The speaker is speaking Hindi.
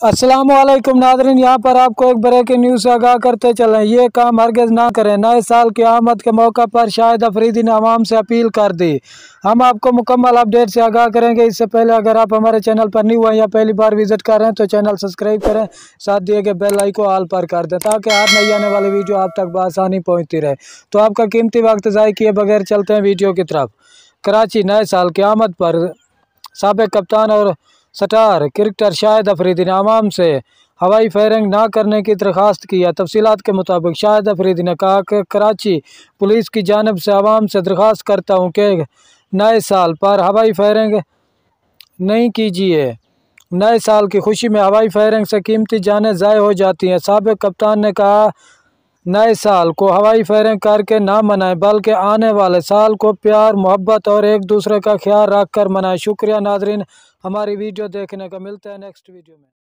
असलम नादरीन यहाँ पर आपको एक ब्रेकिंग न्यूज़ से आगाह करते चलें। ये काम हरगज़ ना करें। नए साल की आमद के मौका पर शाहिद अफरीदी ने आवाम से अपील कर दी। हम आपको मुकम्मल अपडेट से आगाह करेंगे। इससे पहले अगर आप हमारे चैनल पर न्यू हैं या पहली बार विज़िट कर रहे हैं तो चैनल सब्सक्राइब करें। साथ दिए गए बेल को आल पर कर दें, ताकि हर नई आने वाली वीडियो आप तक बसानी पहुँचती रहे। तो आपका कीमती वक्त ज़ाय किए बगैर चलते हैं वीडियो की तरफ़। कराची, नए साल की आमद पर सबक कप्तान और सटार, क्रिकेटर शाहिद अफरीदी ने आवाम से हवाई फायरिंग ना करने की दरख्वास्त की है। तफसीत के मुताबिक शाहिद अफरीदी ने कहा कि कराची पुलिस की जानब से आवाम से दरख्वास्त करता हूँ कि नए साल पर हवाई फायरिंग नहीं कीजिए। नए साल की खुशी में हवाई फायरिंग से कीमती जानें ज़ाय हो जाती हैं। सबक कप्तान ने कहा नए साल को हवाई फायरिंग करके ना मनाएँ, बल्कि आने वाले साल को प्यार, मोहब्बत और एक दूसरे का ख्याल रख कर मनाएँ। शुक्रिया नाजरीन, हमारी वीडियो देखने का, मिलता है नेक्स्ट वीडियो में।